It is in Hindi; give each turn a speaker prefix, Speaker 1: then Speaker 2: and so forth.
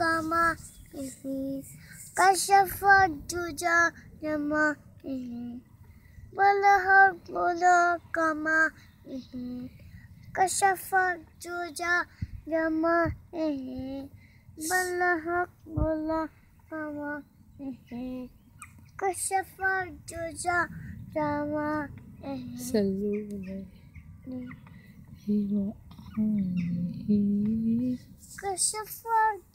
Speaker 1: कमा कशफ जुजा जमा बलह बोला कमा कशफ जुजा जमा बलह बोला कमा कशफ जुजा जमा
Speaker 2: सल्लल्लाहु अलैहि वसल्लम
Speaker 1: कशफ